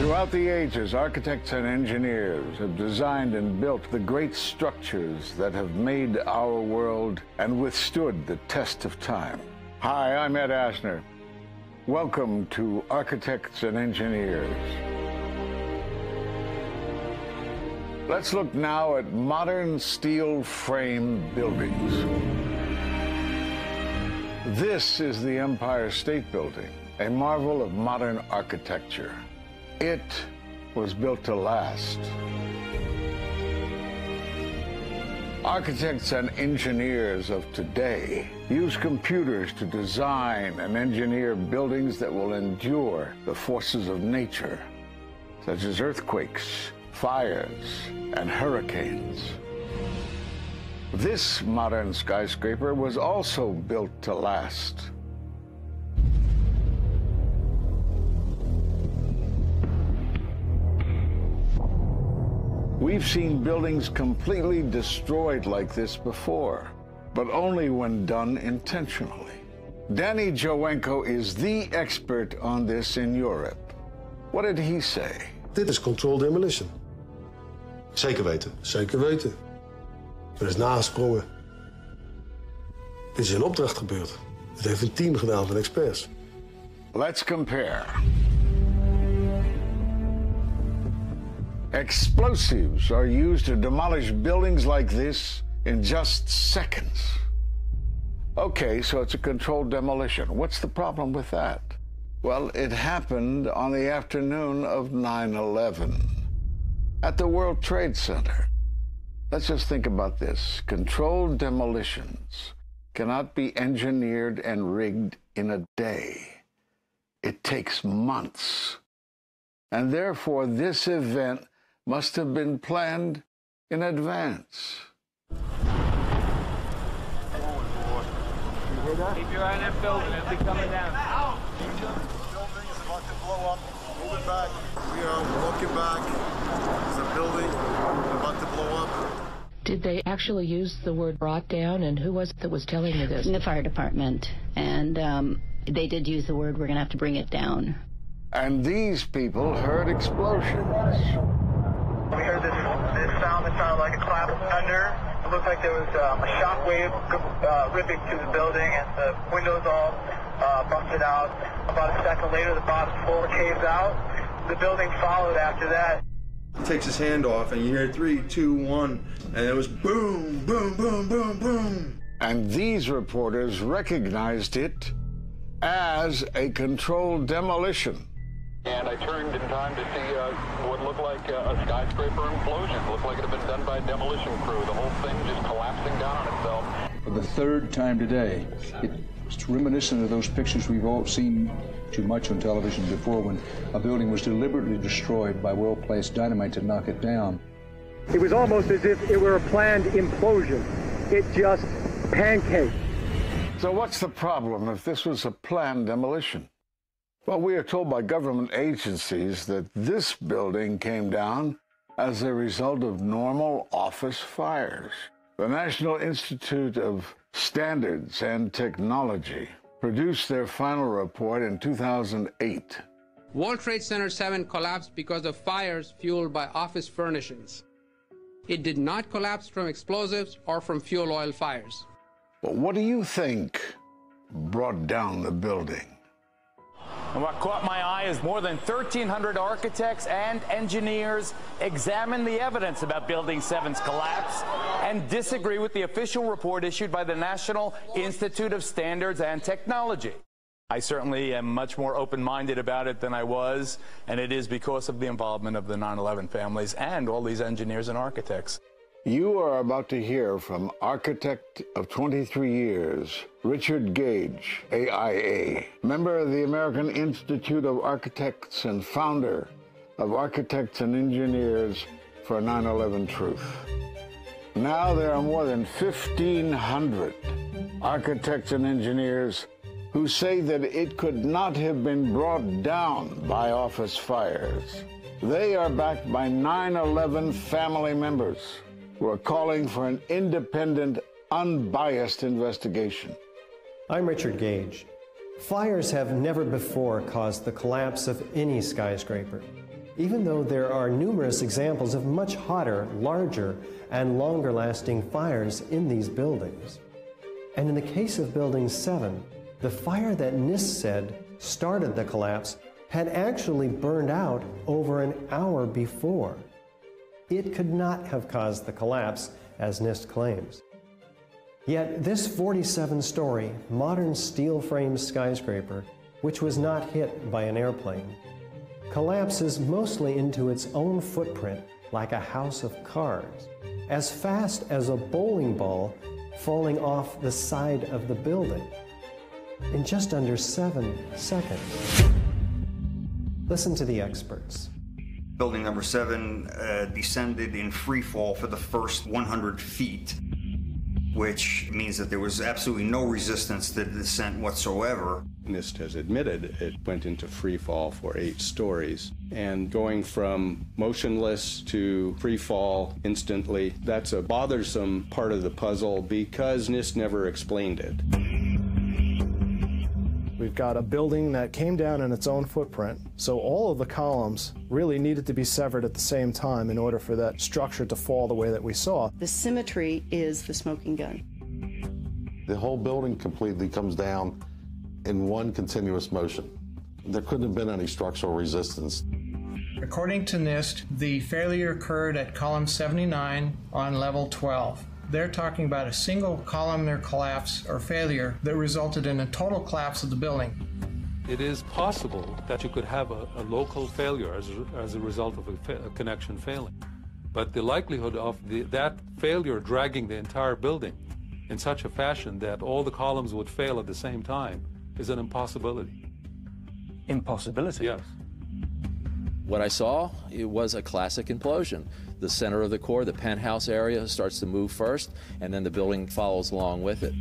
Throughout the ages, architects and engineers have designed and built the great structures that have made our world and withstood the test of time. Hi, I'm Ed Asner. Welcome to Architects and Engineers. Let's look now at modern steel frame buildings. This is the Empire State Building, a marvel of modern architecture. It was built to last. Architects and engineers of today use computers to design and engineer buildings that will endure the forces of nature, such as earthquakes, fires, and hurricanes. This modern skyscraper was also built to last. We've seen buildings completely destroyed like this before, but only when done intentionally. Danny Jowenko is the expert on this in Europe. What did he say? Dit is controlled demolition. Zeker weten. Zeker weten. Er is nagesprongen. Dit is in opdracht gebeurd. Het heeft een team gedaan van experts. Let's compare. Explosives are used to demolish buildings like this in just seconds. Okay, so it's a controlled demolition. What's the problem with that? Well, it happened on the afternoon of 9 11 at the World Trade Center. Let's just think about this. Controlled demolitions cannot be engineered and rigged in a day. It takes months. And therefore, this event must have been planned in advance. Keep your eye on that building. It'll be coming down. building is about to blow up. Moving back. We are walking back. There's a building about to blow up. Did they actually use the word brought down, and who was it that was telling you this? the fire department, and um, they did use the word, we're going to have to bring it down. And these people heard explosions. We heard this, this sound that sounded like a clap of thunder. It looked like there was um, a shock wave uh, ripping through the building, and the windows all uh, busted out. About a second later, the bottom floor caves out. The building followed after that. He takes his hand off, and you hear three, two, one, and it was boom, boom, boom, boom, boom. And these reporters recognized it as a controlled demolition. And I turned in time to see uh, what looked like a, a skyscraper implosion. It looked like it had been done by a demolition crew. The whole thing just collapsing down on itself. For the third time today, it's reminiscent of those pictures we've all seen too much on television before when a building was deliberately destroyed by well-placed dynamite to knock it down. It was almost as if it were a planned implosion. It just pancaked. So what's the problem if this was a planned demolition? Well, we are told by government agencies that this building came down as a result of normal office fires. The National Institute of Standards and Technology produced their final report in 2008. World Trade Center 7 collapsed because of fires fueled by office furnishings. It did not collapse from explosives or from fuel oil fires. But what do you think brought down the building? And what caught my eye is more than 1,300 architects and engineers examine the evidence about Building 7's collapse and disagree with the official report issued by the National Institute of Standards and Technology. I certainly am much more open minded about it than I was, and it is because of the involvement of the 9 11 families and all these engineers and architects. You are about to hear from architect of 23 years, Richard Gage, AIA, member of the American Institute of Architects and founder of Architects and Engineers for 9 11 Truth. Now there are more than 1,500 architects and engineers who say that it could not have been brought down by office fires. They are backed by 9 11 family members who are calling for an independent, unbiased investigation. I'm Richard Gage. Fires have never before caused the collapse of any skyscraper. even though there are numerous examples of much hotter, larger, and longer lasting fires in these buildings. And in the case of Building 7, the fire that NIST said started the collapse had actually burned out over an hour before. It could not have caused the collapse, as NIST claims. Yet, this 47 story, modern steel frame skyscraper, which was not hit by an airplane, collapses mostly into its own footprint like a house of cards, as fast as a bowling ball falling off the side of the building in just under seven seconds. Listen to the experts. Building number seven uh, descended in free fall for the first 100 feet, which means that there was absolutely no resistance to the descent whatsoever. NIST has admitted it went into free fall for eight stories. And going from motionless to free fall instantly, that's a bothersome part of the puzzle because NIST never explained it. We've got a building that came down in its own footprint, so all of the columns really needed to be severed at the same time in order for that structure to fall the way that we saw. The symmetry is the smoking gun. The whole building completely comes down in one continuous motion. There couldn't have been any structural resistance. According to NIST, the failure occurred at column 79 on level 12. They're talking about a single columnar collapse or failure that resulted in a total collapse of the building. It is possible that you could have a, a local failure as a, as a result of a, fa- a, connection failing. But the likelihood of the, that failure dragging the entire building in such a fashion that all the columns would fail at the same time is an impossibility. Impossibility? Yes. What I saw, it was a classic implosion. The center of the core, the penthouse area, starts to move first, and then the building follows along with it.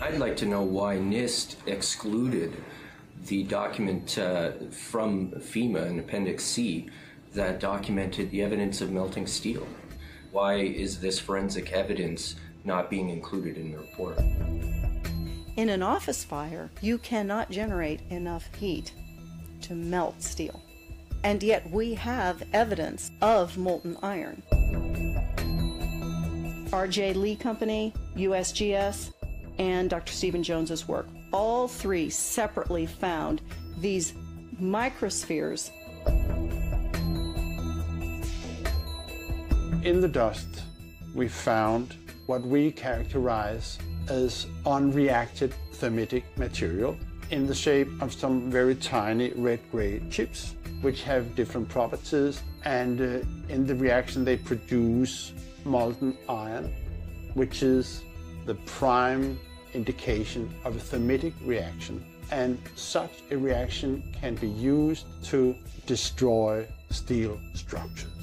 I'd like to know why NIST excluded the document uh, from FEMA in Appendix C that documented the evidence of melting steel. Why is this forensic evidence not being included in the report? In an office fire, you cannot generate enough heat to melt steel. And yet we have evidence of molten iron. RJ Lee Company, USGS, and Dr. Stephen Jones's work, all three separately found these microspheres. In the dust, we found what we characterize as unreacted thermitic material in the shape of some very tiny red-gray chips, which have different properties. And uh, in the reaction, they produce molten iron, which is the prime indication of a thermitic reaction. And such a reaction can be used to destroy steel structures.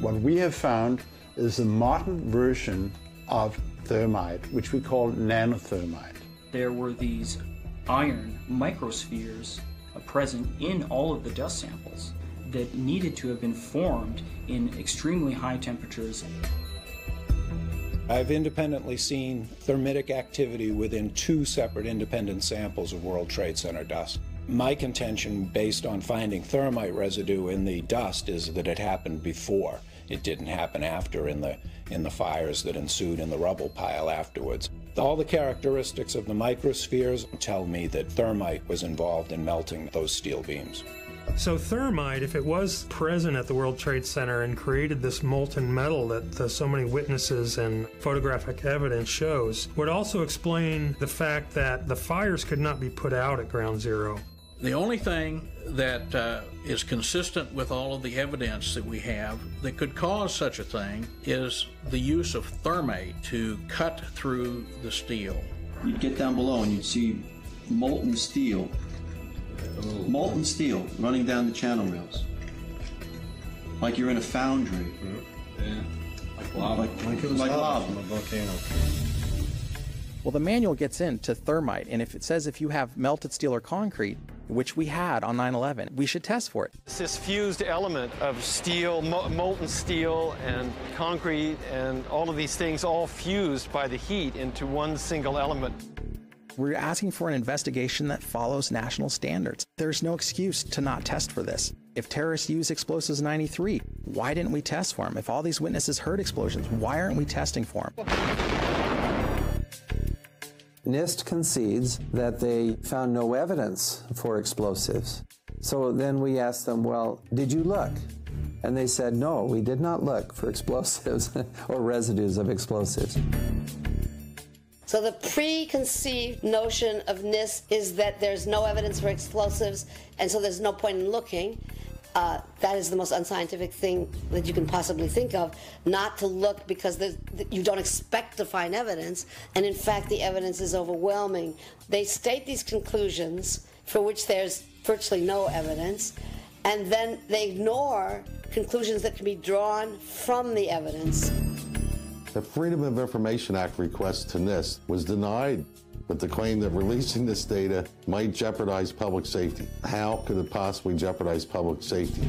What we have found is a modern version of thermite, which we call nanothermite. There were these iron microspheres uh, present in all of the dust samples that needed to have been formed in extremely high temperatures. I've independently seen thermitic activity within two separate independent samples of World Trade Center dust. My contention, based on finding thermite residue in the dust, is that it happened before. It didn't happen after in the, in the fires that ensued in the rubble pile afterwards. All the characteristics of the microspheres tell me that thermite was involved in melting those steel beams. So, thermite, if it was present at the World Trade Center and created this molten metal that so many witnesses and photographic evidence shows, would also explain the fact that the fires could not be put out at ground zero. The only thing that uh, is consistent with all of the evidence that we have that could cause such a thing is the use of thermite to cut through the steel. You'd get down below and you'd see molten steel, molten steel running down the channel rails, like you're in a foundry. Yeah. Like lava. Like, like, like lava. From a volcano. Well, the manual gets into thermite, and if it says if you have melted steel or concrete, which we had on 9 11. We should test for it. This fused element of steel, mo- molten steel, and concrete, and all of these things all fused by the heat into one single element. We're asking for an investigation that follows national standards. There's no excuse to not test for this. If terrorists use explosives 93, why didn't we test for them? If all these witnesses heard explosions, why aren't we testing for them? NIST concedes that they found no evidence for explosives. So then we asked them, well, did you look? And they said, no, we did not look for explosives or residues of explosives. So the preconceived notion of NIST is that there's no evidence for explosives, and so there's no point in looking. Uh, that is the most unscientific thing that you can possibly think of. Not to look because you don't expect to find evidence, and in fact, the evidence is overwhelming. They state these conclusions for which there's virtually no evidence, and then they ignore conclusions that can be drawn from the evidence. The Freedom of Information Act request to NIST was denied with the claim that releasing this data might jeopardize public safety. How could it possibly jeopardize public safety?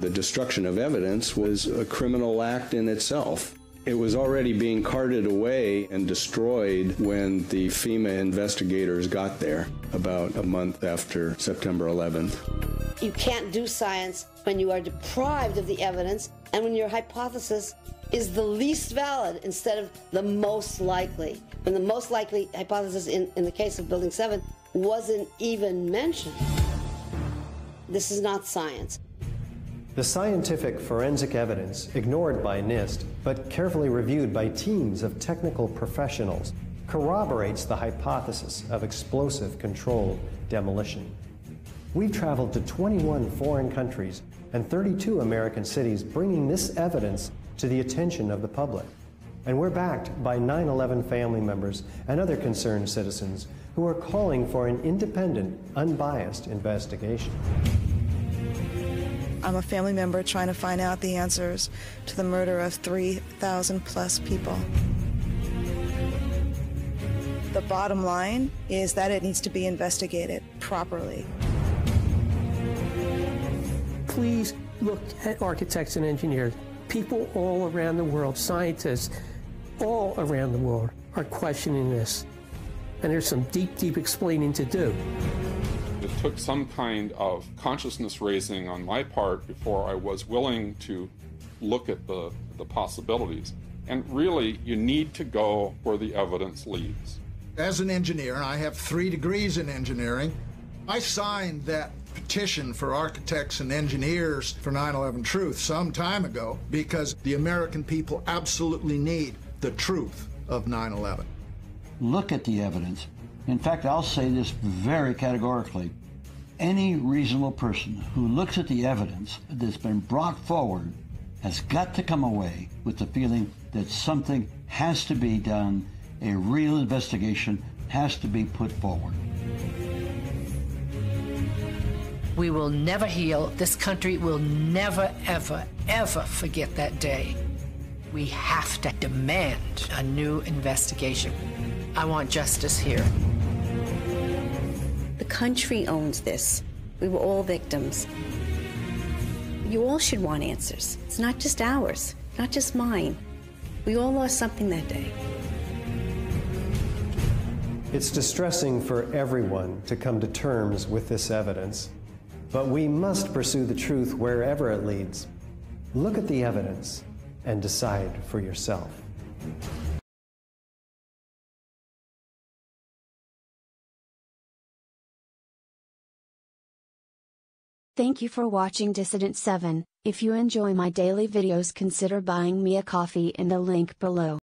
The destruction of evidence was a criminal act in itself. It was already being carted away and destroyed when the FEMA investigators got there about a month after September 11th. You can't do science when you are deprived of the evidence and when your hypothesis is the least valid instead of the most likely. When the most likely hypothesis in, in the case of Building 7 wasn't even mentioned. This is not science. The scientific forensic evidence, ignored by NIST, but carefully reviewed by teams of technical professionals, corroborates the hypothesis of explosive controlled demolition. We've traveled to 21 foreign countries and 32 American cities, bringing this evidence to the attention of the public. And we're backed by 9 11 family members and other concerned citizens who are calling for an independent, unbiased investigation. I'm a family member trying to find out the answers to the murder of 3,000 plus people. The bottom line is that it needs to be investigated properly. Please look at architects and engineers. People all around the world, scientists all around the world, are questioning this. And there's some deep, deep explaining to do. It took some kind of consciousness raising on my part before I was willing to look at the, the possibilities. And really, you need to go where the evidence leads. As an engineer, and I have three degrees in engineering. I signed that petition for architects and engineers for 9 11 Truth some time ago because the American people absolutely need the truth of 9 11. Look at the evidence. In fact, I'll say this very categorically. Any reasonable person who looks at the evidence that's been brought forward has got to come away with the feeling that something has to be done, a real investigation has to be put forward. We will never heal. This country will never, ever, ever forget that day. We have to demand a new investigation. I want justice here. The country owns this. We were all victims. You all should want answers. It's not just ours, not just mine. We all lost something that day. It's distressing for everyone to come to terms with this evidence, but we must pursue the truth wherever it leads. Look at the evidence and decide for yourself. Thank you for watching Dissident 7. If you enjoy my daily videos consider buying me a coffee in the link below.